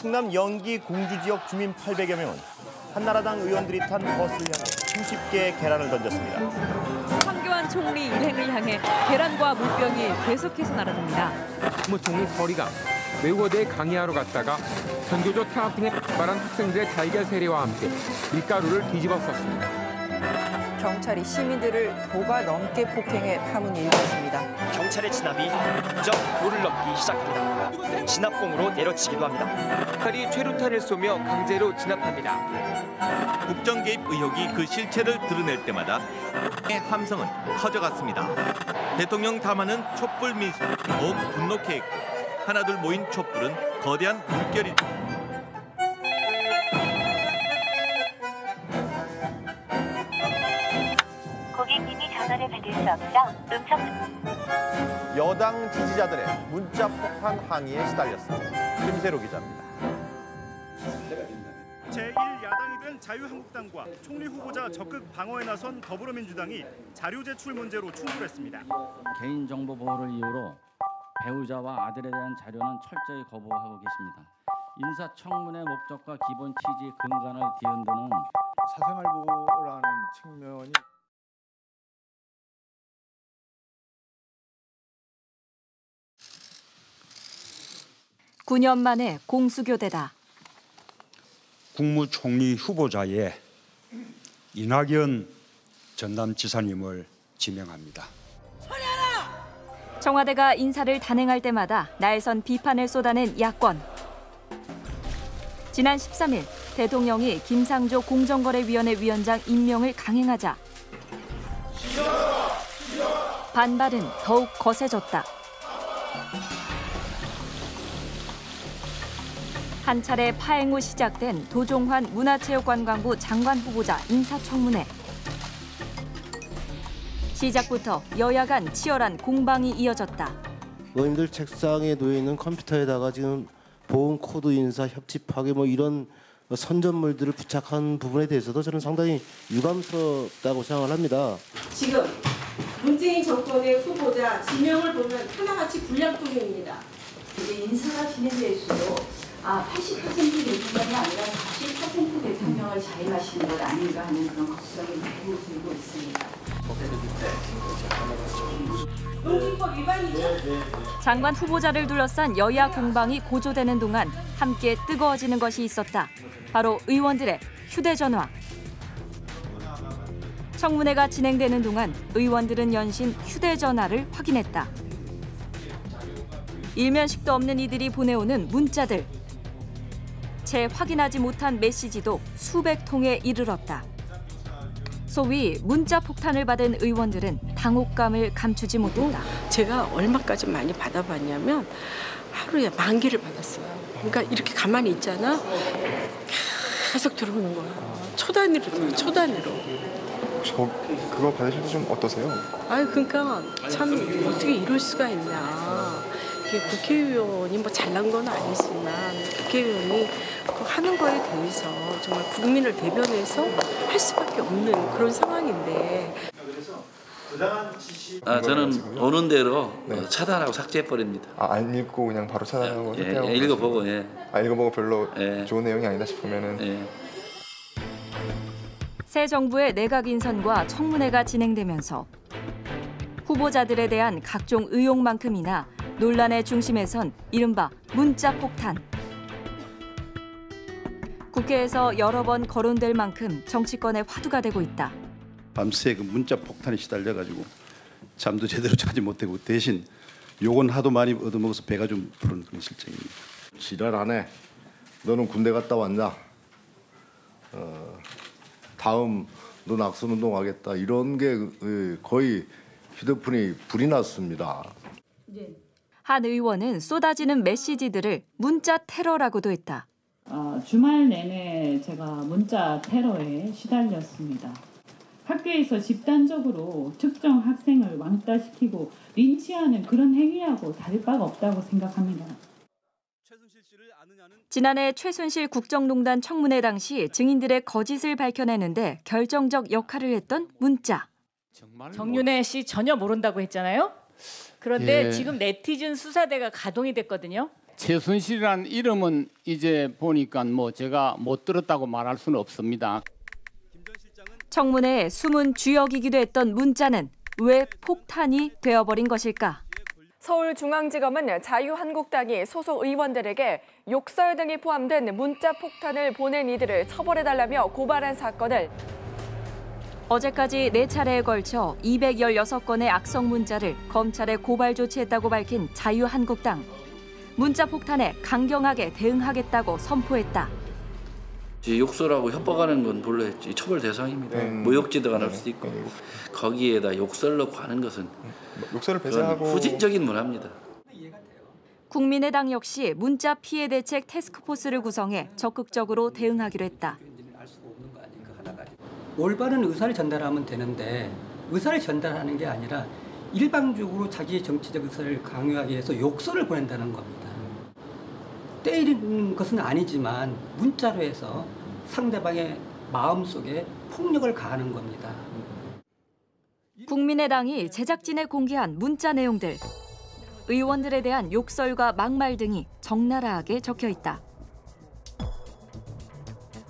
충남 영기 공주 지역 주민 800여 명은 한나라당 의원들이 탄 버스를 향해 수십 개의 계란을 던졌습니다. 황교안 총리 일행을 향해 계란과 물병이 계속해서 날아듭니다. 국무총리 서리가 외국어대에 강의하러 갔다가 전교조 태학 등에 발발한 학생들의 달걀 세례와 함께 밀가루를 뒤집어 썼습니다. 경찰이 시민들을 도가 넘게 폭행해 파문이 일었습니다. 경찰의 진압이 부쩍 도를 넘기 시작합니다. 진압봉으로 내려치기도 합니다. 경찰이 최루탄을 쏘며 강제로 진압합니다. 국정 개입 의혹이 그 실체를 드러낼 때마다 함성은 커져갔습니다. 대통령 담화는 촛불 민심 더욱 분노케 했고 하나둘 모인 촛불은 거대한 물결이 음성 여당 지지자들의 문자 폭탄 항의에 시달렸습니다. 김세로 기자입니다. 제1야당이 된 자유한국당과 총리 후보자 적극 방어에 나선 더불어민주당이 자료 제출 문제로 충돌했습니다. 개인정보 보호를 이유로 배우자와 아들에 대한 자료는 철저히 거부하고 계십니다. 인사청문회 목적과 기본 취지 근간을 뒤흔드는 사생활 보호라는 측면이 9년 만에 공수교대다. 국무총리 후보자에 이낙연 전남지사님을 지명합니다. 청와대가 인사를 단행할 때마다 날선 비판을 쏟아낸 야권. 지난 13일 대통령이 김상조 공정거래위원회 위원장 임명을 강행하자 반발은 더욱 거세졌다. 한 차례 파행 후 시작된 도종환 문화체육관광부 장관 후보자 인사청문회. 시작부터 여야 간 치열한 공방이 이어졌다. 의원님들 책상에 놓여 있는 컴퓨터에다가 지금 보은 코드 인사 협치 파괴 뭐 이런 선전물들을 부착한 부분에 대해서도 저는 상당히 유감스럽다고 생각을 합니다. 지금 문재인 정권의 후보자 지명을 보면 하나같이 일방통행입니다. 이제 인사가 진행될수록 아, 80% 대통령이 아니라 40% 대통령을 자임하시는 것 아닌가 하는 그런 걱정이 매우 들고 있습니다. 장관 후보자를 둘러싼 여야 공방이 고조되는 동안 함께 뜨거워지는 것이 있었다. 바로 의원들의 휴대전화. 청문회가 진행되는 동안 의원들은 연신 휴대전화를 확인했다. 일면식도 없는 이들이 보내오는 문자들. 채 확인하지 못한 메시지도 수백 통에 이르렀다. 소위 문자 폭탄을 받은 의원들은 당혹감을 감추지 못했다. 제가 얼마까지 많이 받아봤냐면 하루에 만 개를 받았어요. 그러니까 이렇게 가만히 있잖아. 계속 들어오는 거야. 초단위로 들어요. 초단위로. 혹시 거, 그거 받으실 때 좀 어떠세요? 아유 그러니까 참 어떻게 이럴 수가 있냐. 이게 국회의원이 뭐 잘난 건 아니지만 국회의원이 그 하는 거에 대해서 정말 국민을 대변해서 할 수밖에 없는 그런 상황인데. 아 저는 오는 대로 차단하고 삭제해 버립니다. 아, 안 읽고 그냥 바로 차단하고 예, 삭제하고 예, 읽어보고 예. 아 읽어보고 별로 좋은 내용이 아니다 싶으면은 예. 새 정부의 내각 인선과 청문회가 진행되면서 후보자들에 대한 각종 의혹만큼이나 논란의 중심에선 이른바 문자 폭탄. 국회에서 여러 번 거론될 만큼 정치권의 화두가 되고 있다. 밤새 그 문자 폭탄에 시달려 가지고 잠도 제대로 자지 못하고 대신 욕은 하도 많이 얻어먹어서 배가 좀 부른 그런 실정입니다. 지랄하네. 너는 군대 갔다 왔냐? 어, 다음 너 낙선 운동하겠다 이런 게 그, 거의 휴대폰이 불이 났습니다. 한 의원은 쏟아지는 메시지들을 문자 테러라고도 했다. 어, 주말 내내 제가 문자 테러에 시달렸습니다. 학교에서 집단적으로 특정 학생을 왕따시키고 린치하는 그런 행위하고 다를 바가 없다고 생각합니다. 지난해 최순실 국정농단 청문회 당시 증인들의 거짓을 밝혀내는데 결정적 역할을 했던 문자. 정윤혜 씨 전혀 모른다고 했잖아요. 그런데 예. 지금 네티즌 수사대가 가동이 됐거든요. 최순실이라는 이름은 이제 보니까 뭐 제가 못 들었다고 말할 수는 없습니다. 청문회의 숨은 주역이기도 했던 문자는 왜 폭탄이 되어버린 것일까? 서울중앙지검은 자유한국당이 소속 의원들에게 욕설 등이 포함된 문자 폭탄을 보낸 이들을 처벌해달라며 고발한 사건을 어제까지 네차례에 걸쳐 216건의 악성 문자를 검찰에 고발 조치했다고 밝힌 자유한국당. 문자 폭탄에 강경하게 대응하겠다고 선포했다. 욕설하고 협박하는 건 본래 처벌 대상입니다. 모욕죄도 날 수도 있고 거기에다 욕설로 가는 것은 욕설을 그건 배제하고 후진적인 문화입니다. 국민의당 역시 문자 피해 대책 태스크포스를 구성해 적극적으로 대응하기로 했다. 올바른 의사를 전달하면 되는데 의사를 전달하는 게 아니라 일방적으로 자기의 정치적 의사를 강요하기 위해서 욕설을 보낸다는 겁니다. 때리는 것은 아니지만 문자로 해서 상대방의 마음속에 폭력을 가하는 겁니다. 국민의당이 제작진에 공개한 문자 내용들. 의원들에 대한 욕설과 막말 등이 적나라하게 적혀 있다.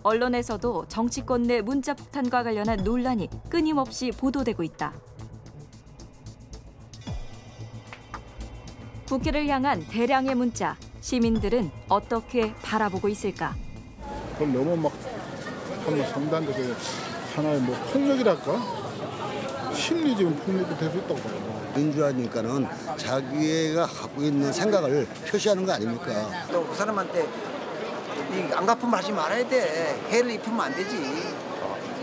언론에서도 정치권 내 문자 폭탄과 관련한 논란이 끊임없이 보도되고 있다. 국회를 향한 대량의 문자, 시민들은 어떻게 바라보고 있을까? 그걸 너무 막 하면 상당히 하나의 뭐 폭력이랄까? 심리적인 폭력이 될 수 있다고 봐요. 민주화니까는 자기가 갖고 있는 생각을 표시하는 거 아닙니까? 또 그 사람한테 이 안갚음을 하지 말아야 돼. 해를 입히면 안 되지.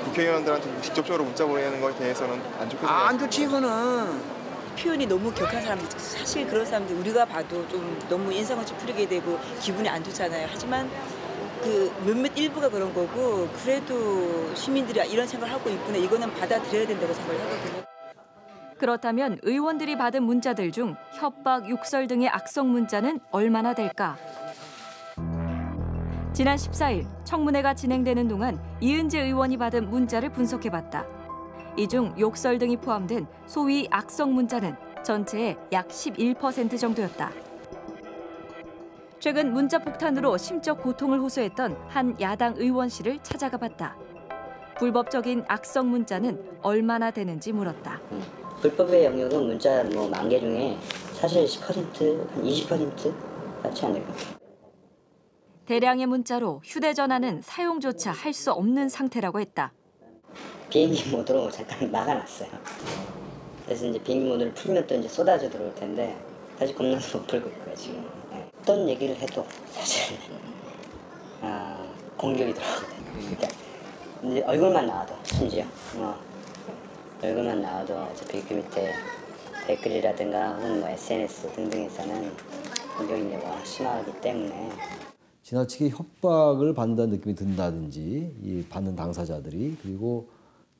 국회의원들한테 직접적으로 문자 보내는 거에 대해서는 안 좋게 아, 안 좋지 이거는. 표현이 너무 격한 사람들 사실 그런 사람들 우리가 봐도 좀 너무 인상을 찌푸리게 되고 기분이 안 좋잖아요. 하지만 그 몇몇 일부가 그런 거고 그래도 시민들이 이런 생각을 하고 있구나 이거는 받아들여야 된다고 생각을 하거든요. 그렇다면 의원들이 받은 문자들 중 협박, 욕설 등의 악성 문자는 얼마나 될까? 지난 14일 청문회가 진행되는 동안 이은재 의원이 받은 문자를 분석해봤다. 이 중 욕설 등이 포함된 소위 악성 문자는 전체의 약 11% 정도였다. 최근 문자 폭탄으로 심적 고통을 호소했던 한 야당 의원실을 찾아가 봤다. 불법적인 악성 문자는 얼마나 되는지 물었다. 불법의 영역은 문자 뭐 만 개 중에 사실 10%, 한 20% 같지 않을까. 대량의 문자로 휴대전화는 사용조차 할 수 없는 상태라고 했다. 비행기 모드로 잠깐 막아놨어요. 그래서 이제 비행기 모드를 풀면 또 이제 쏟아져 들어올 텐데 다시 겁나서 못 풀고 있고요 지금. 네. 어떤 얘기를 해도 사실 아, 공격이 들어가거든요. 그러니까 이제 얼굴만 나와도 심지어 어, 얼굴만 나와도 어차피 그 밑에 댓글이라든가 혹은 뭐 SNS 등등에서는 공격이 워낙 심하기 때문에 지나치게 협박을 받는다는 느낌이 든다든지 이 받는 당사자들이 그리고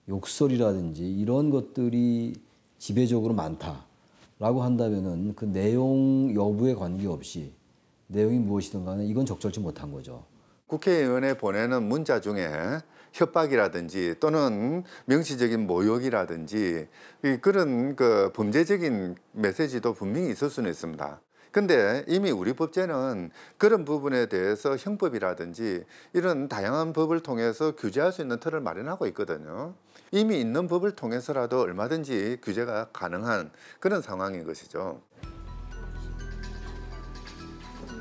욕설이라든지 이런 것들이 지배적으로 많다라고 한다면은 그 내용 여부에 관계없이 내용이 무엇이든 간에 이건 적절치 못한 거죠. 국회의원에 보내는 문자 중에 협박이라든지 또는 명시적인 모욕이라든지 그런 그 범죄적인 메시지도 분명히 있을 수는 있습니다. 근데 이미 우리 법제는 그런 부분에 대해서 형법이라든지 이런 다양한 법을 통해서 규제할 수 있는 틀을 마련하고 있거든요. 이미 있는 법을 통해서라도 얼마든지 규제가 가능한 그런 상황인 것이죠.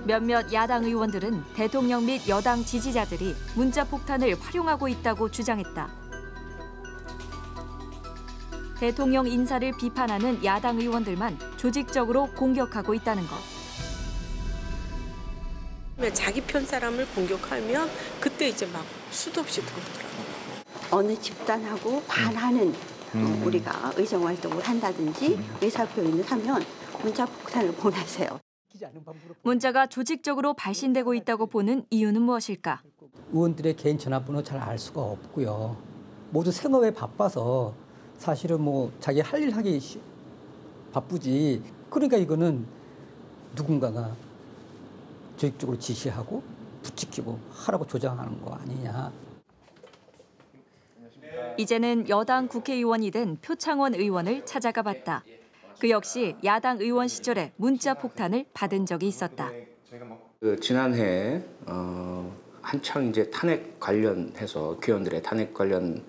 몇몇 야당 의원들은 대통령 및 여당 지지자들이 문자 폭탄을 활용하고 있다고 주장했다. 대통령 인사를 비판하는 야당 의원들만 조직적으로 공격하고 있다는 것. 자기 편 사람을 공격하면 그때 이제 막 수도 없이 들어오더라고요. 어느 집단하고 반하는 어, 우리가 의정 활동을 한다든지 의사 표현을 하면 문자 폭탄을 보내세요. 문자가 조직적으로 발신되고 있다고 보는 이유는 무엇일까? 의원들의 개인 전화번호 잘 알 수가 없고요. 모두 생업에 바빠서 사실은 뭐 자기 할 일 하기 쉬- 바쁘지. 그러니까 이거는 누군가가 조직적으로 지시하고 부추기고 하라고 조장하는 거 아니냐. 이제는 여당 국회의원이 된 표창원 의원을 찾아가 봤다. 그 역시 야당 의원 시절에 문자 폭탄을 받은 적이 있었다. 저희가 뭐그 지난해 어, 한창 이제 탄핵 관련해서 국회의원들의 탄핵 관련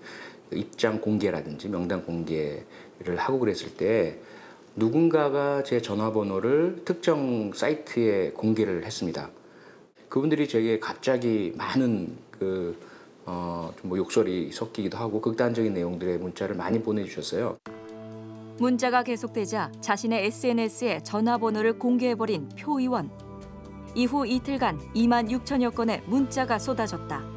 입장 공개라든지 명단 공개를 하고 그랬을 때 누군가가 제 전화번호를 특정 사이트에 공개를 했습니다. 그분들이 제게 갑자기 많은 그 어, 좀뭐 욕설이 섞이기도 하고 극단적인 내용들의 문자를 많이 보내주셨어요. 문자가 계속되자 자신의 SNS에 전화번호를 공개해버린 표 의원. 이후 이틀간 2만 6천여 건의 문자가 쏟아졌다.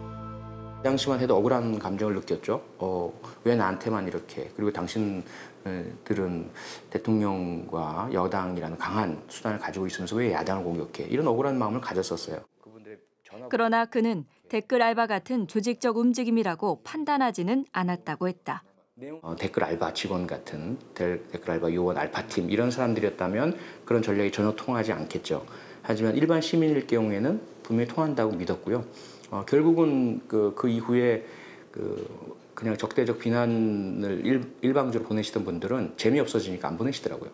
그 당시만 해도 억울한 감정을 느꼈죠. 어, 왜 나한테만 이렇게 그리고 당신들은 대통령과 여당이라는 강한 수단을 가지고 있으면서 왜 야당을 공격해 이런 억울한 마음을 가졌었어요. 그러나 그는 댓글 알바 같은 조직적 움직임이라고 판단하지는 않았다고 했다. 어, 댓글 알바 직원 같은 델- 댓글 알바 요원 알파팀 이런 사람들이었다면 그런 전략이 전혀 통하지 않겠죠. 하지만 일반 시민일 경우에는 분명히 통한다고 믿었고요. 어, 결국은 그, 그 이후에 그 그냥 적대적 비난을 일, 일방적으로 보내시던 분들은 재미없어지니까 안 보내시더라고요.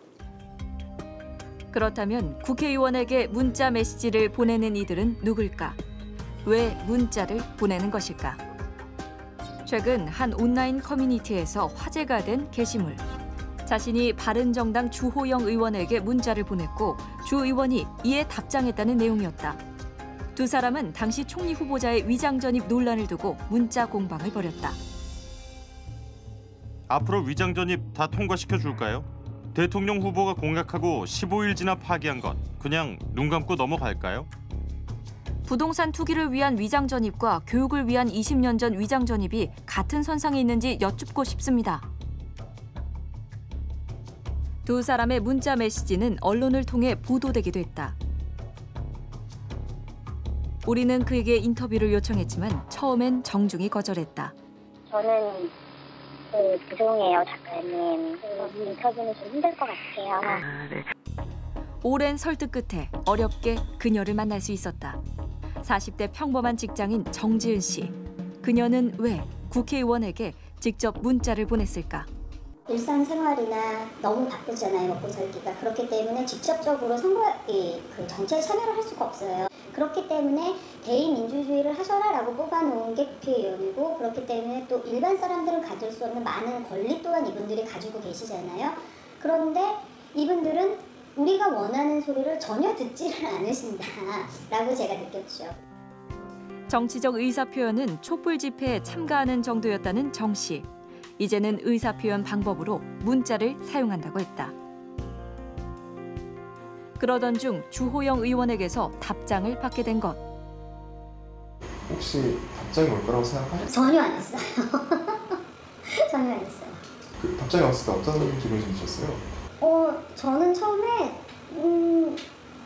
그렇다면 국회의원에게 문자 메시지를 보내는 이들은 누굴까? 왜 문자를 보내는 것일까? 최근 한 온라인 커뮤니티에서 화제가 된 게시물. 자신이 바른정당 주호영 의원에게 문자를 보냈고 주 의원이 이에 답장했다는 내용이었다. 두 사람은 당시 총리 후보자의 위장 전입 논란을 두고 문자 공방을 벌였다. 앞으로 위장 전입 다 통과시켜 줄까요? 대통령 후보가 공약하고 15일 지나 파기한 것 그냥 눈 감고 넘어갈까요? 부동산 투기를 위한 위장 전입과 교육을 위한 20년 전 위장 전입이 같은 선상에 있는지 여쭙고 싶습니다. 두 사람의 문자 메시지는 언론을 통해 보도되기도 했다. 우리는 그에게 인터뷰를 요청했지만 처음엔 정중히 거절했다. 저는 그 부종이에요, 작가님. 그 인터뷰는 좀 힘들 것 같아요. 오랜 설득 끝에 어렵게 그녀를 만날 수 있었다. 40대 평범한 직장인 정지은 씨. 그녀는 왜 국회의원에게 직접 문자를 보냈을까? 일상 생활이나 너무 바쁘잖아요 먹고 살기가 그렇기 때문에 직접적으로 선거에 그 정치에 참여를 할 수가 없어요 그렇기 때문에 대의 민주주의를 하셔라라고 뽑아놓은 게 국회의원이고 그렇기 때문에 또 일반 사람들은 가질 수 없는 많은 권리 또한 이분들이 가지고 계시잖아요 그런데 이분들은 우리가 원하는 소리를 전혀 듣지를 않으신다라고 제가 느꼈죠. 정치적 의사 표현은 촛불 집회에 참가하는 정도였다는 정 씨. 이제는 의사 표현 방법으로 문자를 사용한다고 했다. 그러던 중 주호영 의원에게서 답장을 받게 된 것. 혹시 답장이 올 거라고 생각하셨어요? 전혀 안 했어요. 전혀 안 했어요. 그 답장이 왔을 때 어떤 기분이 드셨어요? 어, 저는 처음에 음,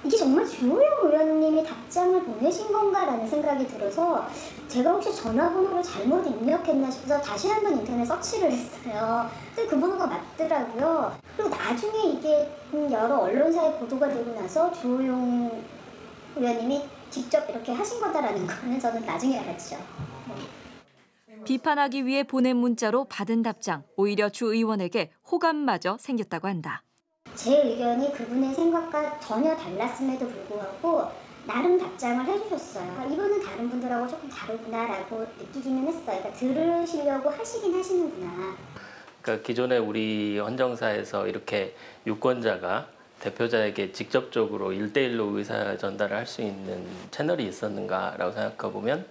이게 정말 주호영 의원님이 답장을 보내신 건가라는 생각이 들어서 제가 혹시 전화번호를 잘못 입력했나 싶어서 다시 한번 인터넷 서치를 했어요. 근데 그 번호가 맞더라고요. 그리고 나중에 이게 음, 여러 언론사에 보도가 되고 나서 주호영 의원님이 직접 이렇게 하신 거다라는 거는 저는 나중에 알았죠. 비판하기 위해 보낸 문자로 받은 답장. 오히려 주 의원에게 호감마저 생겼다고 한다. 제 의견이 그분의 생각과 전혀 달랐음에도 불구하고 나름 답장을 해주셨어요. 아, 이분은 다른 분들하고 조금 다르구나라고 느끼기는 했어요. 그러니까 들으시려고 하시긴 하시는구나. 그러니까 기존에 우리 헌정사에서 이렇게 유권자가 대표자에게 직접적으로 일대일로 의사 전달을 할 수 있는 채널이 있었는가라고 생각해 보면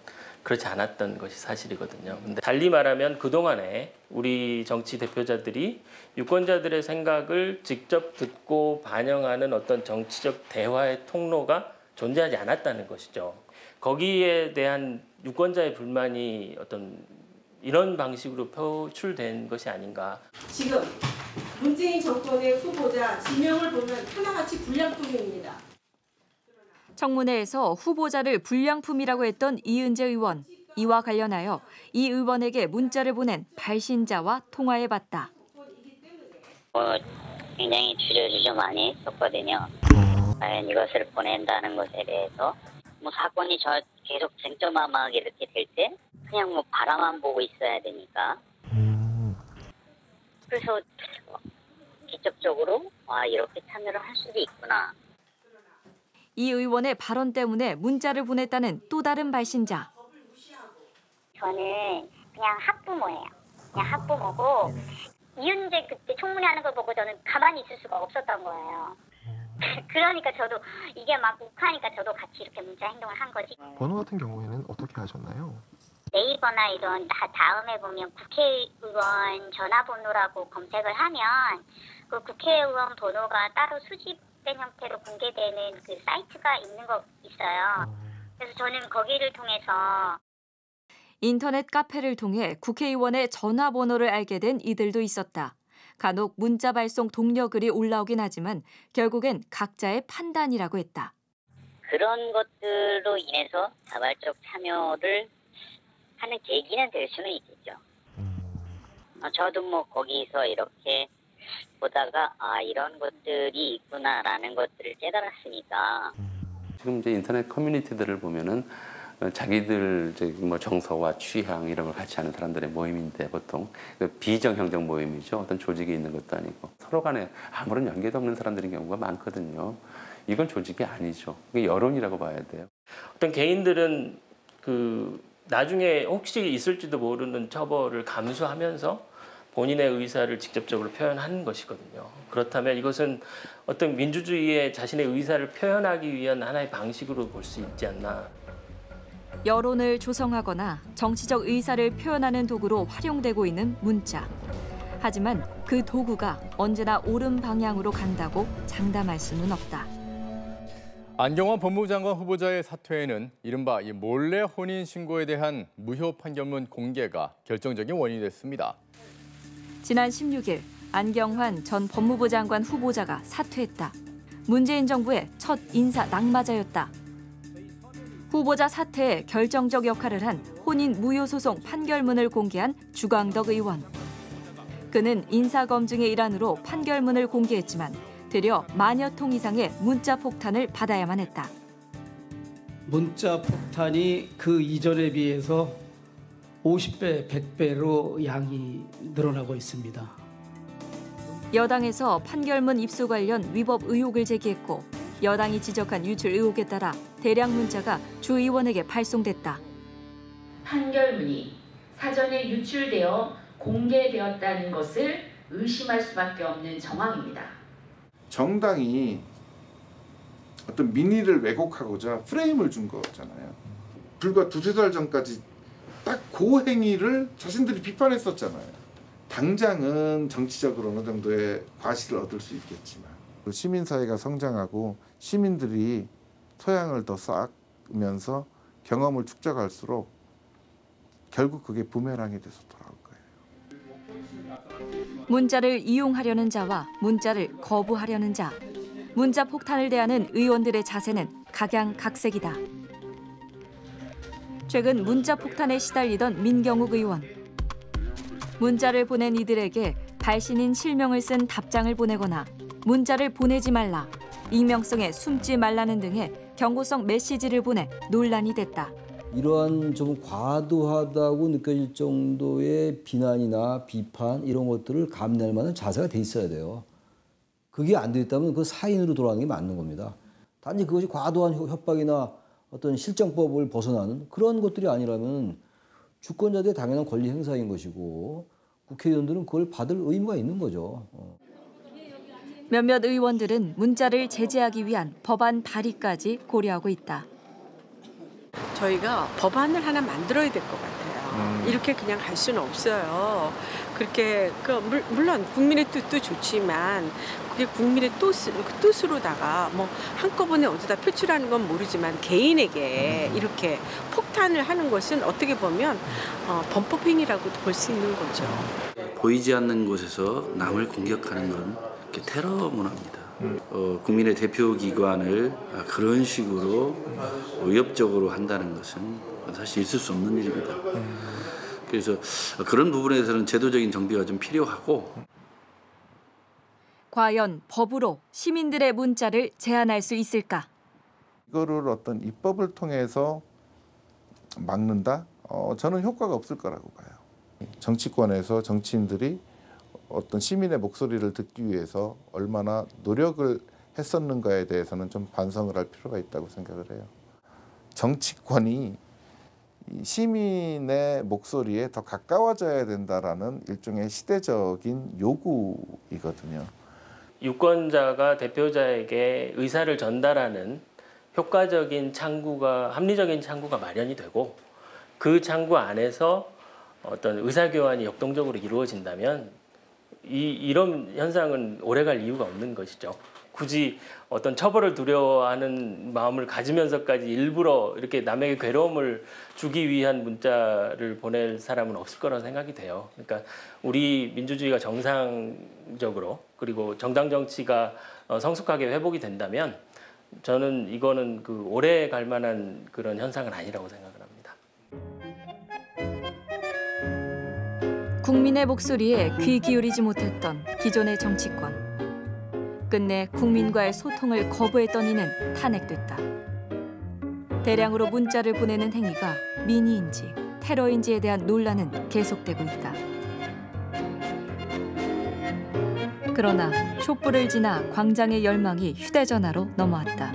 그렇지 않았던 것이 사실이거든요. 근데 달리 말하면 그동안에 우리 정치 대표자들이 유권자들의 생각을 직접 듣고 반영하는 어떤 정치적 대화의 통로가 존재하지 않았다는 것이죠. 거기에 대한 유권자의 불만이 어떤 이런 방식으로 표출된 것이 아닌가. 지금 문재인 정권의 후보자 지명을 보면 하나같이 불량품입니다. 청문회에서 후보자를 불량품이라고 했던 이은재 의원. 이와 관련하여 이 의원에게 문자를 보낸 발신자와 통화해봤다. 어, 굉장히 주저주저 많이 했었거든요. 과연 이것을 보낸다는 것에 대해서 뭐 사건이 저 계속 쟁점화 막 이렇게 될 때 그냥 뭐 바라만 보고 있어야 되니까 그래서 직접적으로 와 이렇게 참여를 할 수도 있구나 이 의원의 발언 때문에 문자를 보냈다는 또 다른 발신자. 저는 그냥 학부모예요. 그냥 학부모고 이윤재 그때 청문회 하는 걸 보고 저는 가만히 있을 수가 없었던 거예요. 그러니까 저도 이게 막 욱하니까 저도 같이 이렇게 문자 행동을 한 거지. 번호 같은 경우에는 어떻게 하셨나요? 네이버나 이런 다 다음에 보면 국회의원 전화번호라고 검색을 하면 그 국회의원 번호가 따로 수집 된 형태로 공개되는 그 사이트가 있는 거 있어요. 그래서 저는 거기를 통해서 인터넷 카페를 통해 국회의원의 전화번호를 알게 된 이들도 있었다. 간혹 문자 발송 독려 글이 올라오긴 하지만 결국엔 각자의 판단이라고 했다. 그런 것들로 인해서 자발적 참여를 하는 계기는 될 수는 있겠죠. 어, 저도 뭐 거기서 이렇게 보다가 아 이런 것들이 있구나라는 것들을 깨달았으니까 지금 이제 인터넷 커뮤니티들을 보면은 어, 자기들 이제 뭐 정서와 취향 이런 걸 같이 하는 사람들의 모임인데 보통 그 비정형적 모임이죠. 어떤 조직이 있는 것도 아니고 서로 간에 아무런 연계도 없는 사람들인 경우가 많거든요. 이건 조직이 아니죠. 이게 여론이라고 봐야 돼요. 어떤 개인들은 그 나중에 혹시 있을지도 모르는 처벌을 감수하면서 본인의 의사를 직접적으로 표현하는 것이거든요. 그렇다면 이것은 어떤 민주주의의 자신의 의사를 표현하기 위한 하나의 방식으로 볼 수 있지 않나. 여론을 조성하거나 정치적 의사를 표현하는 도구로 활용되고 있는 문자. 하지만 그 도구가 언제나 옳은 방향으로 간다고 장담할 수는 없다. 안경환 법무부 장관 후보자의 사퇴에는 이른바 이 몰래 혼인 신고에 대한 무효 판결문 공개가 결정적인 원인이 됐습니다. 지난 16일 안경환 전 법무부 장관 후보자가 사퇴했다. 문재인 정부의 첫 인사 낙마자였다. 후보자 사퇴에 결정적 역할을 한 혼인 무효 소송 판결문을 공개한 주광덕 의원. 그는 인사 검증의 일환으로 판결문을 공개했지만 되려 만여 통 이상의 문자 폭탄을 받아야만 했다. 문자 폭탄이 그 이전에 비해서 50배, 100배로 양이 늘어나고 있습니다. 여당에서 판결문 입수 관련 위법 의혹을 제기했고 여당이 지적한 유출 의혹에 따라 대량 문자가 주 의원에게 발송됐다. 판결문이 사전에 유출되어 공개되었다는 것을 의심할 수밖에 없는 정황입니다. 정당이 어떤 민의를 왜곡하고자 프레임을 준 거잖아요. 불과 두세 달 전까지 딱 그 행위를 자신들이 비판했었잖아요. 당장은 정치적으로 어느 정도의 과실을 얻을 수 있겠지만 시민사회가 성장하고 시민들이 소양을 더 쌓으면서 경험을 축적할수록 결국 그게 부메랑이 돼서 돌아올 거예요. 문자를 이용하려는 자와 문자를 거부하려는 자. 문자 폭탄을 대하는 의원들의 자세는 각양각색이다. 최근 문자 폭탄에 시달리던 민경욱 의원. 문자를 보낸 이들에게 발신인 실명을 쓴 답장을 보내거나 문자를 보내지 말라, 익명성에 숨지 말라는 등의 경고성 메시지를 보내 논란이 됐다. 이러한 좀 과도하다고 느껴질 정도의 비난이나 비판 이런 것들을 감내할 만한 자세가 돼 있어야 돼요. 그게 안 돼 있다면 그 사인으로 돌아가는 게 맞는 겁니다. 단지 그것이 과도한 협박이나 어떤 실정법을 벗어나는 그런 것들이 아니라면 주권자들의 당연한 권리 행사인 것이고 국회의원들은 그걸 받을 의무가 있는 거죠. 어. 몇몇 의원들은 문자를 제재하기 위한 법안 발의까지 고려하고 있다. 저희가 법안을 하나 만들어야 될 것 같아요. 음. 이렇게 그냥 갈 수는 없어요. 그렇게 그 물- 물론 국민의 뜻도 좋지만 그게 국민의 뜻, 뜻으로다가 뭐 한꺼번에 어디다 표출하는 건 모르지만 개인에게 이렇게 폭탄을 하는 것은 어떻게 보면 어, 범법행위라고 볼수 있는 거죠. 보이지 않는 곳에서 남을 공격하는 건 테러 문화입니다. 어, 국민의 대표 기관을 아, 그런 식으로 위협적으로 한다는 것은 사실 있을 수 없는 일입니다. 그래서 그런 부분에서는 제도적인 정비가 좀 필요하고 과연 법으로 시민들의 문자를 제한할 수 있을까? 이거를 어떤 입법을 통해서 막는다? 어, 저는 효과가 없을 거라고 봐요. 정치권에서 정치인들이 어떤 시민의 목소리를 듣기 위해서 얼마나 노력을 했었는가에 대해서는 좀 반성을 할 필요가 있다고 생각을 해요. 정치권이 이 시민의 목소리에 더 가까워져야 된다라는 일종의 시대적인 요구이거든요. 유권자가 대표자에게 의사를 전달하는 효과적인 창구가 합리적인 창구가 마련이 되고 그 창구 안에서 어떤 의사 교환이 역동적으로 이루어진다면 이 이런 현상은 오래갈 이유가 없는 것이죠. 굳이 어떤 처벌을 두려워하는 마음을 가지면서까지 일부러 이렇게 남에게 괴로움을 주기 위한 문자를 보낼 사람은 없을 거라고 생각이 돼요. 그러니까 우리 민주주의가 정상 적으로 그리고 정당 정치가 어, 성숙하게 회복이 된다면 저는 이거는 그 오래 갈 만한 그런 현상은 아니라고 생각을 합니다. 국민의 목소리에 귀 기울이지 못했던 기존의 정치권. 끝내 국민과의 소통을 거부했던 이는 탄핵됐다. 대량으로 문자를 보내는 행위가 민의인지 테러인지에 대한 논란은 계속되고 있다. 그러나 촛불을 지나 광장의 열망이 휴대전화로 넘어왔다.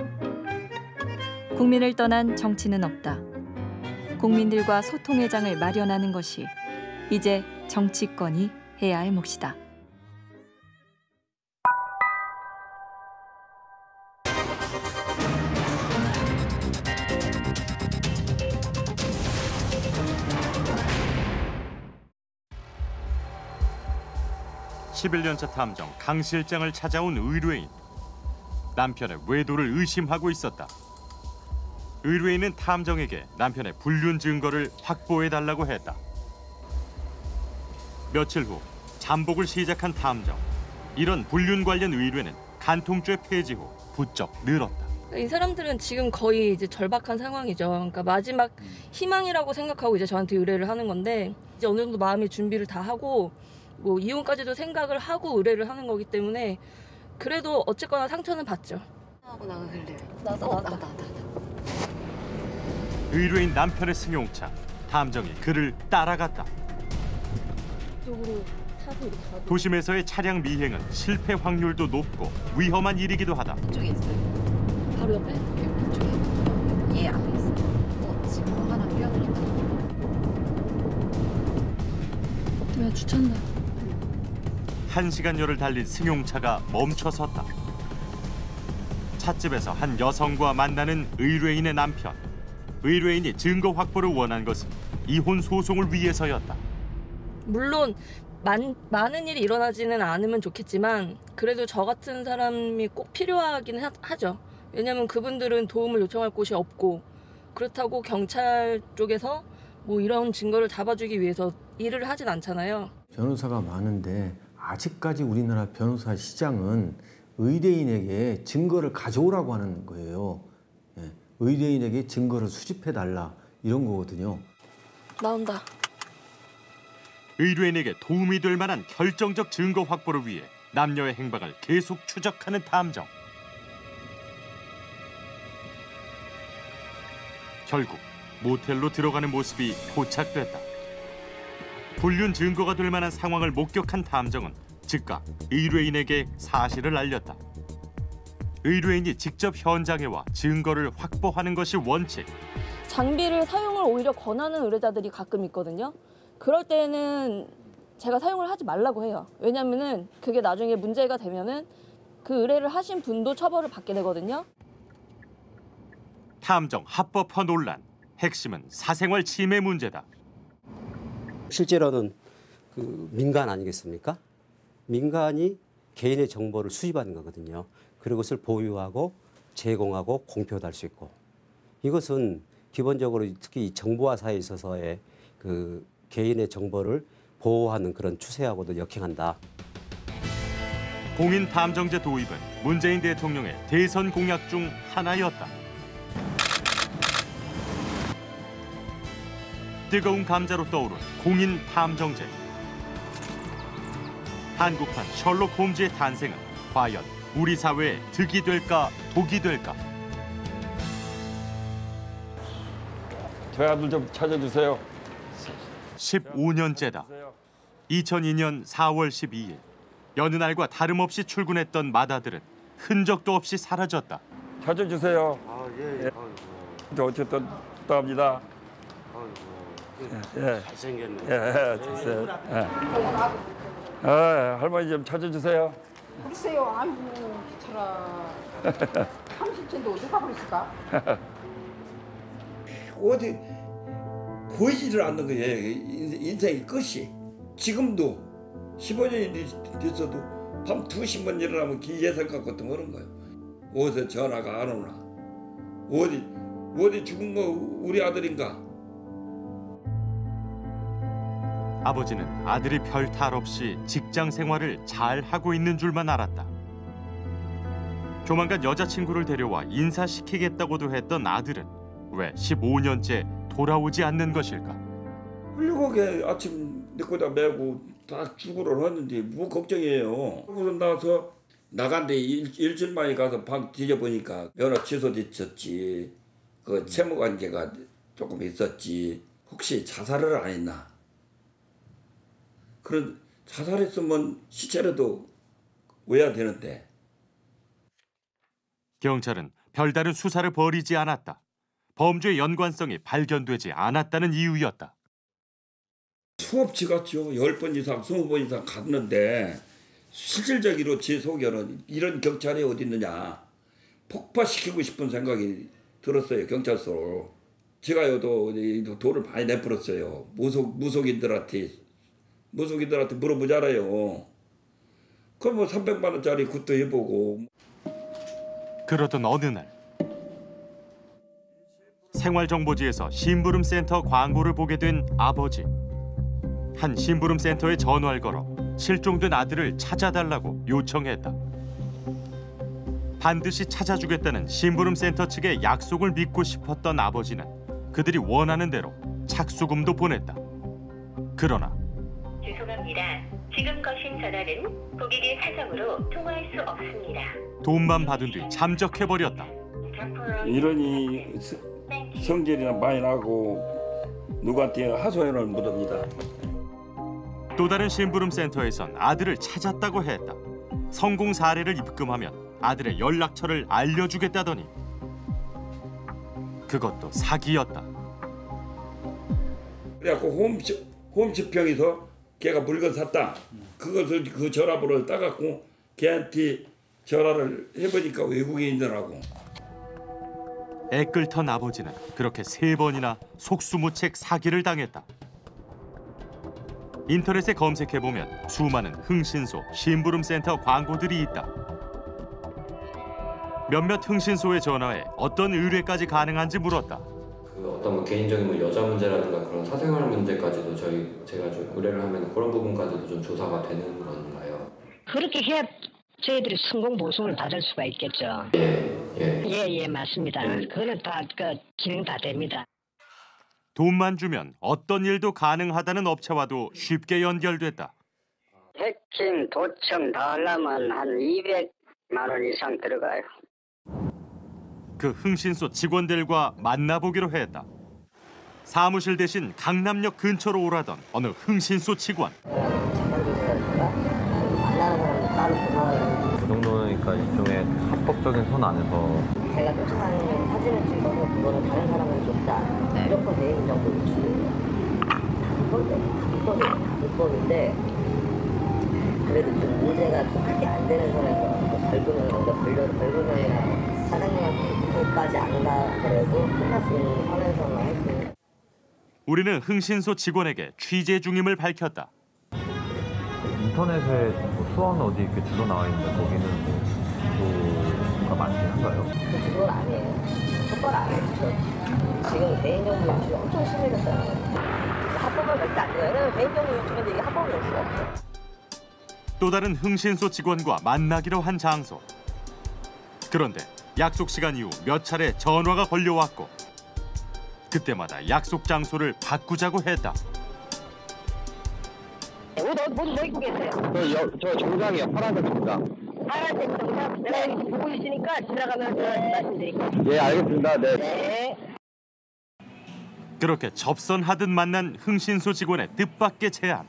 국민을 떠난 정치는 없다. 국민들과 소통의 장을 마련하는 것이 이제 정치권이 해야 할 몫이다. 십일 차 탐정 강 실장을 찾아온 의뢰인. 남편의 외도를 의심하고 있었다. 의뢰인은 탐정에게 남편의 불륜 증거를 확보해 달라고 했다. 며칠 후 잠복을 시작한 탐정. 이런 불륜 관련 의뢰는 간통죄 폐지 후 부쩍 늘었다. 이 사람들은 지금 거의 이제 절박한 상황이죠. 그러니까 마지막 희망이라고 생각하고 이제 저한테 의뢰를 하는 건데 이제 어느 정도 마음의 준비를 다 하고 뭐 이혼까지도 생각을 하고 의뢰를 하는 거기 때문에 그래도 어쨌거나 상처는 받죠. 하고 나가길래 나도 어, 나도 나다 나다 의뢰인 남편의 승용차. 탐정이 그를 따라갔다. 쪽으로 타고 이렇게 가도 도심에서의 차량 미행은 실패 확률도 높고 위험한 일이기도 하다. 저쪽에 있어요 바로 옆에 저쪽에 얘 앞에 있어 어 지금 하나 뛰어들었다 왜 주차한다. 한 시간여를 달린 승용차가 멈춰섰다. 찻집에서 한 여성과 만나는 의뢰인의 남편. 의뢰인이 증거 확보를 원한 것은 이혼 소송을 위해서였다. 물론 많, 많은 일이 일어나지는 않으면 좋겠지만 그래도 저 같은 사람이 꼭 필요하긴 하, 하죠. 왜냐면 그분들은 도움을 요청할 곳이 없고 그렇다고 경찰 쪽에서 뭐 이런 증거를 잡아주기 위해서 일을 하진 않잖아요. 변호사가 많은데 아직까지 우리나라 변호사 시장은 의뢰인에게 증거를 가져오라고 하는 거예요. 예, 의뢰인에게 증거를 수집해 달라 이런 거거든요. 나온다. 의뢰인에게 도움이 될 만한 결정적 증거 확보를 위해 남녀의 행방을 계속 추적하는 탐정. 결국 모텔로 들어가는 모습이 포착됐다. 불륜 증거가 될 만한 상황을 목격한 탐정은 즉각 의뢰인에게 사실을 알렸다. 의뢰인이 직접 현장에 와 증거를 확보하는 것이 원칙. 장비를 사용을 오히려 권하는 의뢰자들이 가끔 있거든요. 그럴 때는 제가 사용을 하지 말라고 해요. 왜냐면은 그게 나중에 문제가 되면은 그 의뢰를 하신 분도 처벌을 받게 되거든요. 탐정 합법화 논란. 핵심은 사생활 침해 문제다. 실제로는 그 민간 아니겠습니까? 민간이 개인의 정보를 수집하는 거거든요. 그것을 보유하고 제공하고 공표할 수 있고 이것은 기본적으로 특히 이 정보화 사회에 있어서의 그 개인의 정보를 보호하는 그런 추세하고도 역행한다. 공인 탐정제 도입은 문재인 대통령의 대선 공약 중 하나였다. 뜨거운 감자로 떠오른 공인 탐정제. 한국판 셜록 홈즈의 탄생은 과연 우리 사회에 득이 될까 독이 될까? 저희 아들 좀 찾아주세요. 15년째다. 2002년 4월 12일 여느 날과 다름없이 출근했던 마다들은 흔적도 없이 사라졌다. 찾아주세요. 아, 예. 예. 저 어쨌든 부탁합니다. 예. 잘생겼네. 예, 주세요. 예. 아, 할머니 좀 찾아주세요. 글쎄요, 아이고 귀찮아. 30층도 누가 그랬을까? 어디 보이지를 않는 거예요. 인- 인생의 끝이. 지금도 15년이 됐어도 밤 2시만 일어나면 기예상 갖고 또 그런 거예요. 어디서 전화가 안 오나. 어디 어디 죽은 거 우리 아들인가. 아버지는 아들이 별 탈 없이 직장 생활을 잘 하고 있는 줄만 알았다. 조만간 여자친구를 데려와 인사시키겠다고도 했던 아들은 왜 15년째 돌아오지 않는 것일까? 훌륭하게 아침 늦고다 메고 다 죽으러 하는데 뭐 걱정이에요. 그러고 나서 나간데 일, 일주일 만에 가서 방 뒤져보니까 면허 취소됐었지. 그 채무 관계가 조금 있었지. 혹시 자살을 안 했나? 그런 자살했으면 시체라도 왜야 되는데. 경찰은 별다른 수사를 벌이지 않았다. 범죄의 연관성이 발견되지 않았다는 이유였다. 수없이 갔죠. 10번 이상, 20번 이상 갔는데 실질적으로 제 속에는 이런 경찰이 어디 있느냐. 폭파시키고 싶은 생각이 들었어요. 경찰서로. 제가요 또 돈을 많이 내버렸어요. 무속, 무속인들한테 무속인들한테 물어보잖아요. 그럼 뭐 300만 원짜리 굿도 해보고 그러던 어느 날 생활정보지에서 심부름센터 광고를 보게 된 아버지. 한 심부름센터에 전화를 걸어 실종된 아들을 찾아달라고 요청했다. 반드시 찾아주겠다는 심부름센터 측의 약속을 믿고 싶었던 아버지는 그들이 원하는 대로 착수금도 보냈다. 그러나 죄송합니다. 지금 거신 전화는 고객의 사정으로 통화할 수 없습니다. 돈만 받은 뒤 잠적해버렸다. 이러니 스- 성질이나 많이 나고 누구한테 하소연을 못합니다. 또 다른 심부름 센터에선 아들을 찾았다고 했다. 성공 사례를 입금하면 아들의 연락처를 알려주겠다더니 그것도 사기였다. 그래갖고 홈치, 홈치평에서 걔가 물건 샀다. 그것을 그 전화번호를 따갖고 걔한테 전화를 해보니까 외국인이더라고. 애끌턴 아버지는 그렇게 세 번이나 속수무책 사기를 당했다. 인터넷에 검색해 보면 수많은 흥신소, 심부름센터 광고들이 있다. 몇몇 흥신소에 전화해 어떤 의뢰까지 가능한지 물었다. 그 어떤 뭐 개인적인 뭐 여자 문제라든가 그런 사생활 문제까지도 저희 제가 좀 의뢰를 하면 그런 부분까지도 좀 조사가 되는 건가요? 그렇게 해야 저희들이 성공 보상을 받을 수가 있겠죠. 예. 예, 예, 맞습니다. 그거는 다, 그, 진행 다 됩니다. 돈만 주면 어떤 일도 가능하다는 업체와도 쉽게 연결됐다. 해킹, 도청 다 하려면 한 200만 원 이상 들어가요. 그 흥신소 직원들과 만나보기로 했다. 사무실 대신 강남역 근처로 오라던 어느 흥신소 직원. 그 정도니까 일종의 합법적인 선 안에서 제가 쫓아다니는 사진을 찍어서 그거는 다른 사람한테 줬다. 무조건 정보 유출. 그건데 불법이 불법인데 그래도 좀 문제가 좀 크게 안 되는 선에서 뭐 벌금을 먼저 벌려 벌금이나 사장님한테까지 안 가더라도 끝날 수 있는 선에서만 할수 우리는 흥신소 직원에게 취재 중임을 밝혔다. 인터넷에 뭐 수원 어디 이렇게 주로 나와 있는데 거기는 뭐 주소가 많긴 한가요? 그 그건 아니에요. 똑바로 안 해주죠. 지금 개인정보 유출이 엄청 심해졌잖아요. 합법은 절대 안 돼요. 왜냐면 개인정보 유출인데 이게 합법이 없어. 또 다른 흥신소 직원과 만나기로 한 장소. 그런데 약속 시간 이후 몇 차례 전화가 걸려왔고 그때마다 약속 장소를 바꾸자고 했다. 옷 어디 모두 뭐 입고 계세요? 저, 저 정장이요 파란색 정장 파란색 정상 내가 여기 보고 있으니까 지나가면 말씀드릴게요. 예 알겠습니다 네. 네. 그렇게 접선하듯 만난 흥신소 직원의 뜻밖의 제안.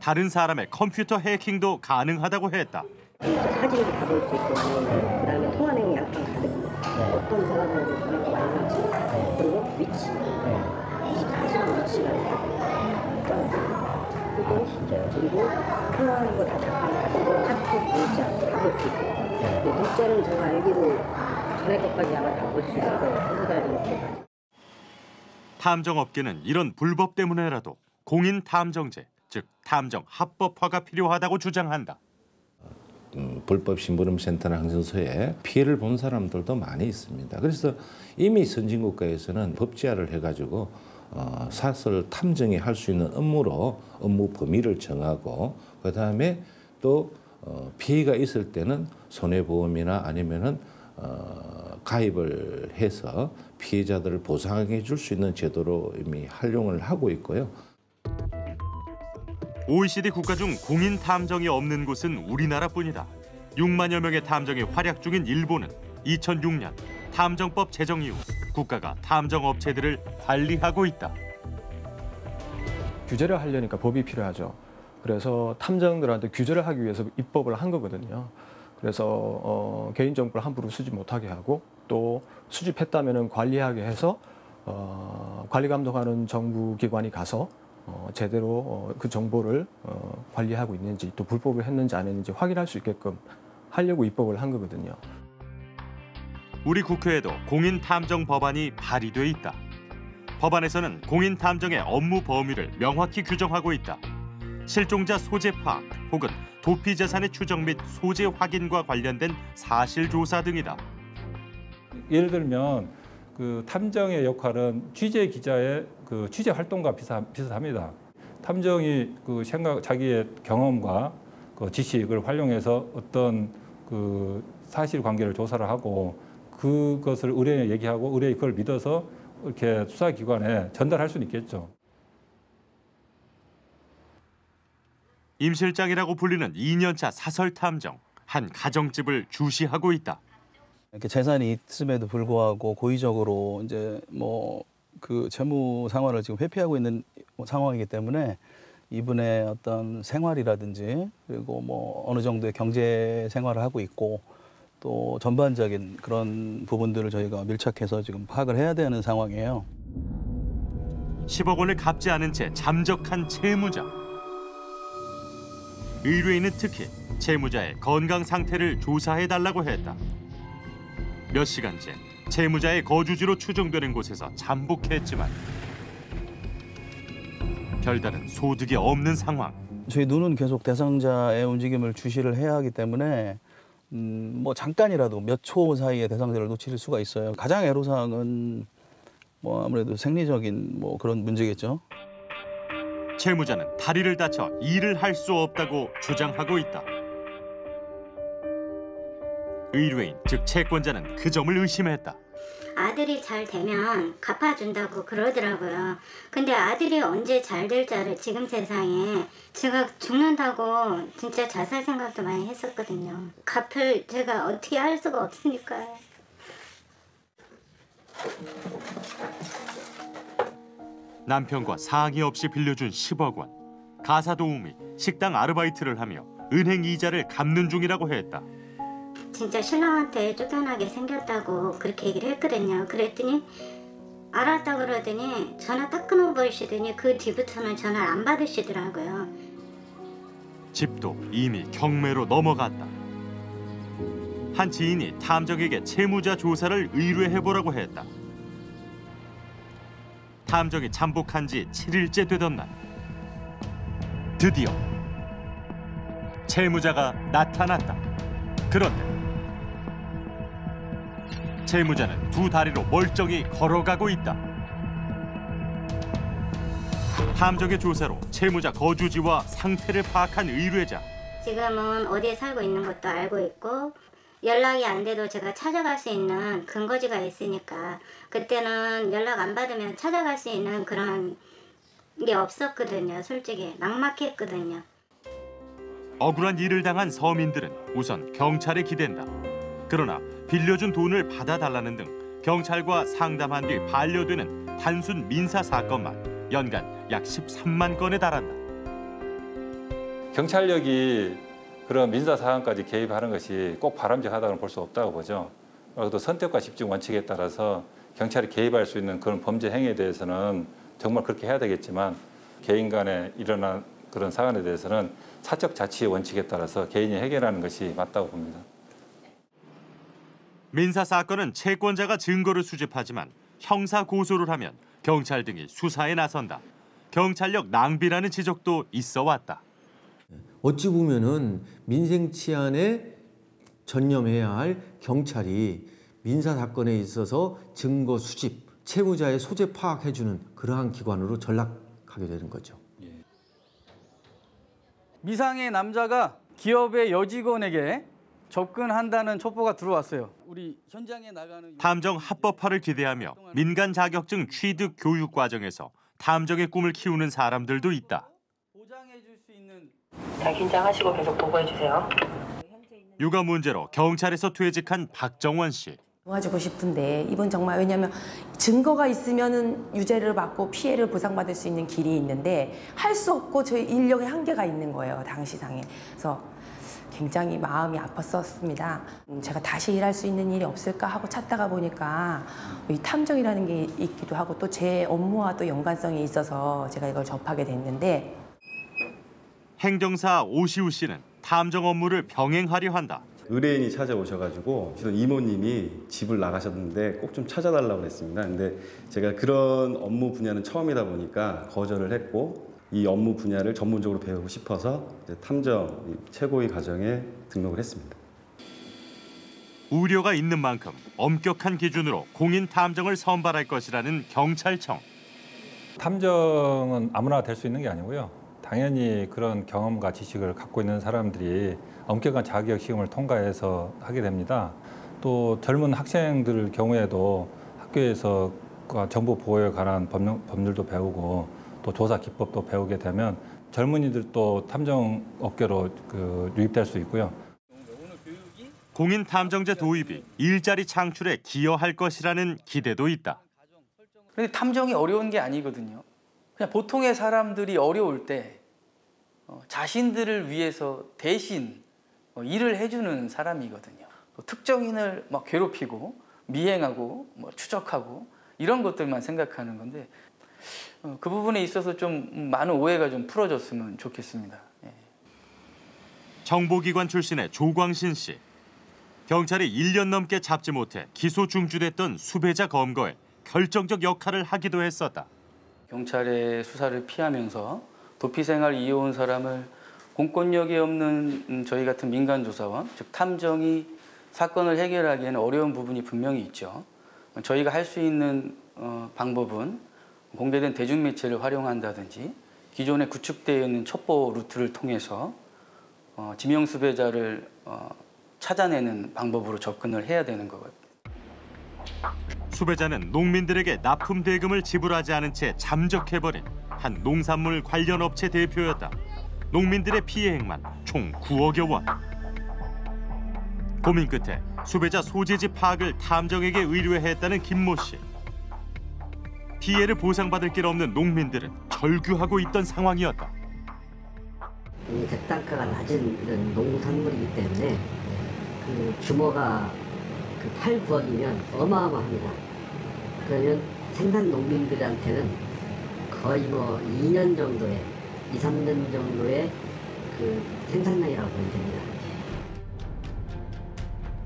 다른 사람의 컴퓨터 해킹도 가능하다고 했다. 사진도 다볼수 있고 아니면 그다음에 통화 내 어떤 전화번호를 보낸 거 맞는지 그리고 위치 24시간 위치가 그거 진짜요. 그리고 통화하는 거다 잡고 카톡 문자 다볼수 있고 문자는 제가 알기로 전에 것까지 아마 다 볼 수 있을 거예요. 회사가 이렇게. 탐정 업계는 이런 불법 때문에라도 공인 탐정제, 즉 탐정 합법화가 필요하다고 주장한다. 음, 불법 심부름센터나 항생소에 피해를 본 사람들도 많이 있습니다. 그래서 이미 선진국가에서는 법제화를 해가지고 어, 사설 탐정이 할 수 있는 업무로 업무 범위를 정하고 그 다음에 또 어, 피해가 있을 때는 손해보험이나 아니면은 어, 가입을 해서 피해자들을 보상해 줄 수 있는 제도로 이미 활용을 하고 있고요. OECD 국가 중 공인 탐정이 없는 곳은 우리나라뿐이다. 6만여 명의 탐정이 활약 중인 일본은 2006년 탐정법 제정 이후 국가가 탐정 업체들을 관리하고 있다. 규제를 하려니까 법이 필요하죠. 그래서 탐정들한테 규제를 하기 위해서 입법을 한 거거든요. 그래서 어, 개인 정보를 함부로 수집 못하게 하고 또 수집했다면 관리하게 해서 어, 관리 감독하는 정부 기관이 가서 어, 제대로 어, 그 정보를 어, 관리하고 있는지 또 불법을 했는지 안 했는지 확인할 수 있게끔 하려고 입법을 한 거거든요. 우리 국회에도 공인 탐정 법안이 발의돼 있다. 법안에서는 공인 탐정의 업무 범위를 명확히 규정하고 있다. 실종자 소재 파악 혹은 도피 재산의 추정 및 소재 확인과 관련된 사실 조사 등이다. 예를 들면 그 탐정의 역할은 취재 기자의 그 취재 활동과 비슷, 비슷합니다. 탐정이 그 생각 자기의 경험과 그 지식을 활용해서 어떤 그 사실 관계를 조사를 하고 그것을 의뢰인에 얘기하고 의뢰인이 그걸 믿어서 이렇게 수사기관에 전달할 수는 있겠죠. 임 실장이라고 불리는 2년차 사설 탐정 한 가정집을 주시하고 있다. 이렇게 재산이 있음에도 불구하고 고의적으로 이제 뭐 그 채무 상환을 지금 회피하고 있는 상황이기 때문에 이분의 어떤 생활이라든지 그리고 뭐 어느 정도의 경제 생활을 하고 있고 또 전반적인 그런 부분들을 저희가 밀착해서 지금 파악을 해야 되는 상황이에요. 10억 원을 갚지 않은 채 잠적한 채무자. 의뢰인은 특히 채무자의 건강 상태를 조사해 달라고 했다. 몇 시간째 채무자의 거주지로 추정되는 곳에서 잠복했지만 별다른 소득이 없는 상황. 저희 눈은 계속 대상자의 움직임을 주시를 해야 하기 때문에 음, 뭐 잠깐이라도 몇 초 사이에 대상자를 놓칠 수가 있어요. 가장 애로사항은 뭐 아무래도 생리적인 뭐 그런 문제겠죠. 채무자는 다리를 다쳐 일을 할 수 없다고 주장하고 있다. 의뢰인 즉 채권자는 그 점을 의심했다. 아들이 잘 되면 갚아준다고 그러더라고요. 근데 아들이 언제 잘될 자를 지금 세상에 제가 죽는다고 진짜 자살 생각도 많이 했었거든요. 갚을 제가 어떻게 할 수가 없으니까요. 남편과 상의 없이 빌려준 10억 원. 가사 도우미, 식당 아르바이트를 하며 은행 이자를 갚는 중이라고 했다. 진짜 신랑한테 쫓겨나게 생겼다고 그렇게 얘기를 했거든요. 그랬더니 알았다 그러더니 전화 딱 끊어버리시더니 그 뒤부터는 전화를 안 받으시더라고요. 집도 이미 경매로 넘어갔다. 한 지인이 탐정에게 채무자 조사를 의뢰해보라고 했다. 탐정이 잠복한 지 7일째 되던 날 드디어 채무자가 나타났다. 그런데 채무자는 두 다리로 멀쩡히 걸어가고 있다. 탐정의 조사로 채무자 거주지와 상태를 파악한 의뢰자. 지금은 어디에 살고 있는 것도 알고 있고 연락이 안 돼도 제가 찾아갈 수 있는 근거지가 있으니까 그때는 연락 안 받으면 찾아갈 수 있는 그런 게 없었거든요. 솔직히 막막했거든요. 억울한 일을 당한 서민들은 우선 경찰에 기댄다. 그러나 빌려준 돈을 받아달라는 등 경찰과 상담한 뒤 반려되는 단순 민사 사건만 연간 약 13만 건에 달한다. 경찰력이 그런 민사 사항까지 개입하는 것이 꼭 바람직하다고는 볼 수 없다고 보죠. 그리고 선택과 집중 원칙에 따라서 경찰이 개입할 수 있는 그런 범죄 행위에 대해서는 정말 그렇게 해야 되겠지만 개인 간에 일어난 그런 사안에 대해서는 사적 자치의 원칙에 따라서 개인이 해결하는 것이 맞다고 봅니다. 민사 사건은 채권자가 증거를 수집하지만 형사 고소를 하면 경찰 등이 수사에 나선다. 경찰력 낭비라는 지적도 있어 왔다. 어찌 보면은 민생 치안에 전념해야 할 경찰이 민사 사건에 있어서 증거 수집, 채무자의 소재 파악해 주는 그러한 기관으로 전락하게 되는 거죠. 미상의 남자가 기업의 여직원에게 접근한다는 첩보가 들어왔어요. 우리 현장에 나가는 탐정 합법화를 기대하며 민간 자격증 취득 교육 과정에서 탐정의 꿈을 키우는 사람들도 있다. 자, 긴장하시고 계속 보고해 주세요. 육아 문제로 경찰에서 퇴직한 박정원 씨. 도와주고 싶은데 이분 정말 왜냐하면 증거가 있으면은 유죄를 받고 피해를 보상받을 수 있는 길이 있는데 할 수 없고 저희 인력의 한계가 있는 거예요 당시 상에 그래서 굉장히 마음이 아팠었습니다 음, 제가 다시 일할 수 있는 일이 없을까 하고 찾다가 보니까 이 탐정이라는 게 있기도 하고 또 제 업무와 또 연관성이 있어서 제가 이걸 접하게 됐는데 행정사 오시우 씨는 탐정 업무를 병행하려 한다. 의뢰인이 찾아오셔가지고 이모님이 집을 나가셨는데 꼭 좀 찾아달라고 했습니다. 근데 제가 그런 업무 분야는 처음이다 보니까 거절을 했고 이 업무 분야를 전문적으로 배우고 싶어서 이제 탐정 최고위 과정에 등록을 했습니다. 우려가 있는 만큼 엄격한 기준으로 공인 탐정을 선발할 것이라는 경찰청. 탐정은 아무나 될 수 있는 게 아니고요. 당연히 그런 경험과 지식을 갖고 있는 사람들이 엄격한 자격 시험을 통과해서 하게 됩니다. 또 젊은 학생들 경우에도 학교에서 그 정보 보호에 관한 법률도 배우고 또 조사 기법도 배우게 되면 젊은이들도 탐정 업계로 그 유입될 수 있고요. 공인 탐정제 도입이 일자리 창출에 기여할 것이라는 기대도 있다. 근데 탐정이 어려운 게 아니거든요. 그냥 보통의 사람들이 어려울 때 어, 자신들을 위해서 대신 어, 일을 해주는 사람이거든요. 또 특정인을 막 괴롭히고 미행하고 뭐 추적하고 이런 것들만 생각하는 건데 어, 그 부분에 있어서 좀 많은 오해가 좀 풀어졌으면 좋겠습니다. 정보기관 출신의 조광신 씨. 경찰이 1년 넘게 잡지 못해 기소 중주됐던 수배자 검거에 결정적 역할을 하기도 했었다. 경찰의 수사를 피하면서 도피 생활 이어온 사람을 공권력이 없는 음, 저희 같은 민간 조사원, 즉 탐정이 사건을 해결하기에는 어려운 부분이 분명히 있죠. 저희가 할 수 있는 어, 방법은 공개된 대중매체를 활용한다든지 기존에 구축되어 있는 첩보 루트를 통해서 어, 지명 수배자를 어, 찾아내는 방법으로 접근을 해야 되는 거거든요. 수배자는 농민들에게 납품 대금을 지불하지 않은 채 잠적해버린 한 농산물 관련 업체 대표였다. 농민들의 피해액만 총 9억여 원. 고민 끝에 수배자 소재지 파악을 탐정에게 의뢰했다는 김모 씨. 피해를 보상받을 길 없는 농민들은 절규하고 있던 상황이었다. 이 객단가가 낮은 농산물이기 때문에 그 규모가 그 8, 9억이면 어마어마합니다. 그러면 생산 농민들한테는 거의 뭐 2년 정도의 2, 3년 정도의 그 생산량이라고 보면 됩니다.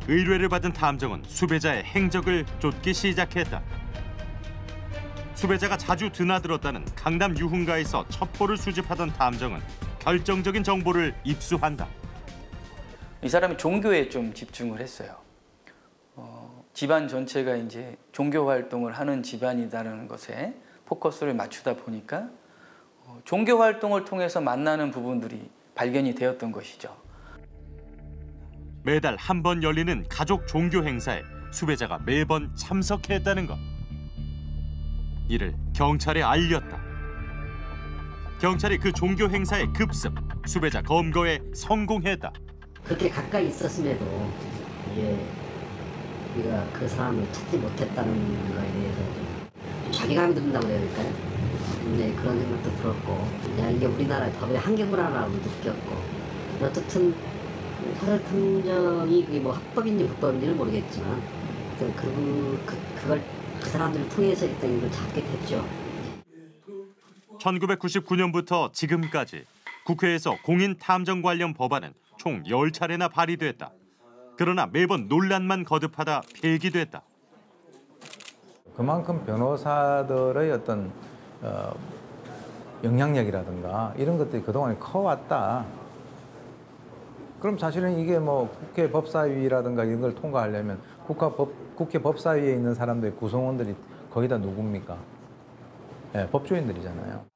의뢰를 받은 탐정은 수배자의 행적을 쫓기 시작했다. 수배자가 자주 드나들었다는 강남 유흥가에서 첩보를 수집하던 탐정은 결정적인 정보를 입수한다. 이 사람이 종교에 좀 집중을 했어요. 어, 집안 전체가 이제 종교 활동을 하는 집안이다라는 것에 포커스를 맞추다 보니까 어, 종교 활동을 통해서 만나는 부분들이 발견이 되었던 것이죠. 매달 한 번 열리는 가족 종교 행사에 수배자가 매번 참석했다는 것. 이를 경찰에 알렸다. 경찰이 그 종교 행사에 급습, 수배자 검거에 성공했다. 그렇게 가까이 있었음에도 이게 우리가 그 사람을 찾지 못했다는 거에 대해서 좀 자괴감이 든다고 해야 될까요? 네, 그런 생각도 들었고 야 이게 우리나라의 법의 한계구나라고 느꼈고 어떻든 사설 탐정이 뭐 합법인지 불법인지는 모르겠지만 그, 그, 그걸 그 사람들을 통해서 일단 이걸 잡게 됐죠. 1999년부터 지금까지 국회에서 공인 탐정 관련 법안은 총 10차례나 발의됐다. 그러나 매번 논란만 거듭하다 폐기됐다. 그만큼 변호사들의 어떤 어, 영향력이라든가 이런 것들이 그동안에 커왔다. 그럼 사실은 이게 뭐 국회 법사위라든가 이런 걸 통과하려면 국가 법, 국회 법사위에 있는 사람들의 구성원들이 거의 다 누굽니까? 네, 법조인들이잖아요.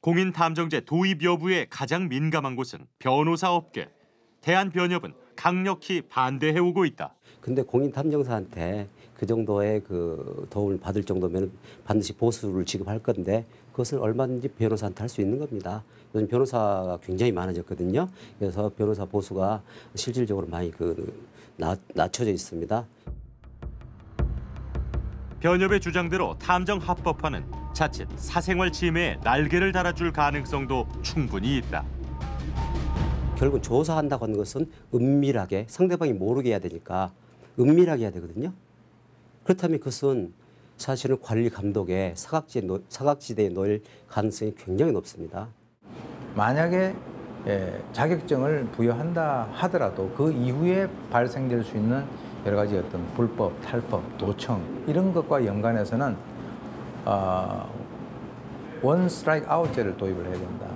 공인 탐정제 도입 여부에 가장 민감한 곳은 변호사 업계. 대한변협은 강력히 반대해오고 있다. 근데 공인 탐정사한테 그 정도의 그 도움을 받을 정도면 반드시 보수를 지급할 건데 그것을 얼마든지 변호사한테 할 수 있는 겁니다. 요즘 변호사가 굉장히 많아졌거든요. 그래서 변호사 보수가 실질적으로 많이 그 낮, 낮춰져 있습니다. 변협의 주장대로 탐정 합법화는 자칫 사생활 침해에 날개를 달아줄 가능성도 충분히 있다. 결국 조사한다고 하는 것은 은밀하게 상대방이 모르게 해야 되니까 은밀하게 해야 되거든요. 그렇다면 그것은 사실은 관리 사각지대, 사각지대에 놓일 가능성이 굉장히 높습니다. 만약에 예, 자격증을 부여한다 하더라도 그 이후에 발생될 수 있는 여러 가지 어떤 불법, 탈법, 도청 이런 것과 연관해서는 어, 원 스트라이크 아웃제를 도입을 해야 된다.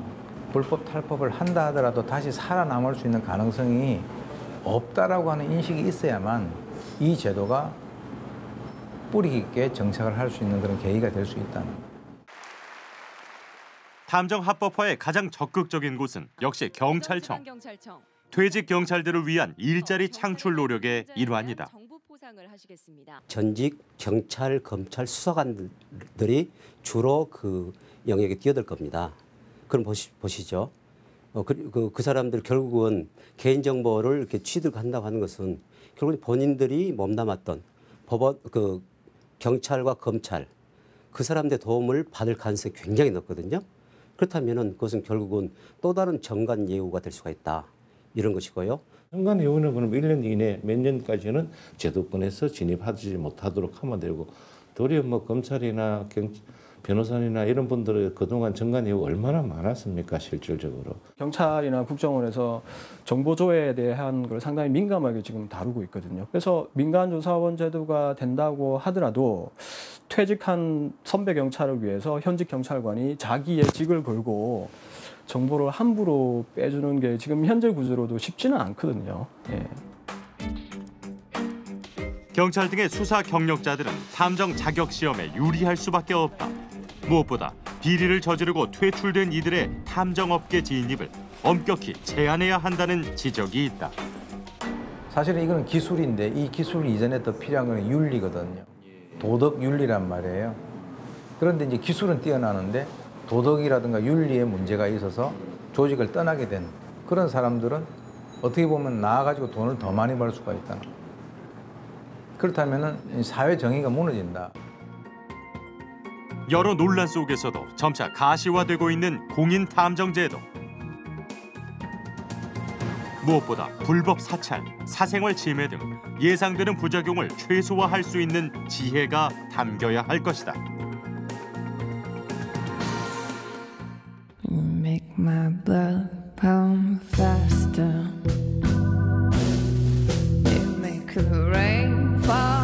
불법 탈법을 한다 하더라도 다시 살아남을 수 있는 가능성이 없다라고 하는 인식이 있어야만 이 제도가 뿌리 깊게 정착을 할 수 있는 그런 계기가 될 수 있다는. 탐정 합법화의 가장 적극적인 곳은 역시 경찰청. 퇴직 경찰들을 위한 일자리 창출 노력의 일환이다. 전직 경찰, 검찰 수사관들이 주로 그 영역에 뛰어들 겁니다. 그럼 보시, 보시죠. 어, 그, 그, 그 사람들 결국은 개인정보를 이렇게 취득한다고 하는 것은 결국 본인들이 몸담았던 법원, 그 경찰과 검찰 그 사람들의 도움을 받을 가능성이 굉장히 높거든요. 그렇다면은 그것은 결국은 또 다른 정관 예우가 될 수가 있다. 이런 것이고요. 정관 예우는 그럼 1년 이내 몇 년까지는 제도권에서 진입하지 못하도록 하면 되고 도리어 뭐 검찰이나 경, 변호사나 이런 분들의 그동안 정관 예우 얼마나 많았습니까 실질적으로 경찰이나 국정원에서 정보 조회에 대한 걸 상당히 민감하게 지금 다루고 있거든요. 그래서 민간조사원 제도가 된다고 하더라도 퇴직한 선배 경찰을 위해서 현직 경찰관이 자기의 직을 걸고 정보를 함부로 빼주는 게 지금 현재 구조로도 쉽지는 않거든요. 예. 경찰 등의 수사 경력자들은 탐정 자격 시험에 유리할 수밖에 없다. 무엇보다 비리를 저지르고 퇴출된 이들의 탐정업계 진입을 엄격히 제한해야 한다는 지적이 있다. 사실은 이거는 기술인데 이 기술 이전에 더 필요한 건 윤리거든요. 도덕 윤리란 말이에요. 그런데 이제 기술은 뛰어나는데 도덕이라든가 윤리에 문제가 있어서 조직을 떠나게 된 그런 사람들은 어떻게 보면 나와가지고 돈을 더 많이 벌 수가 있다. 그렇다면 사회 정의가 무너진다. 여러 논란 속에서도 점차 가시화되고 있는 공인 탐정 제도. 무엇보다 불법 사찰, 사생활 침해 등 예상되는 부작용을 최소화할 수 있는 지혜가 담겨야 할 것이다. make my blood pound faster. You make the rain fall.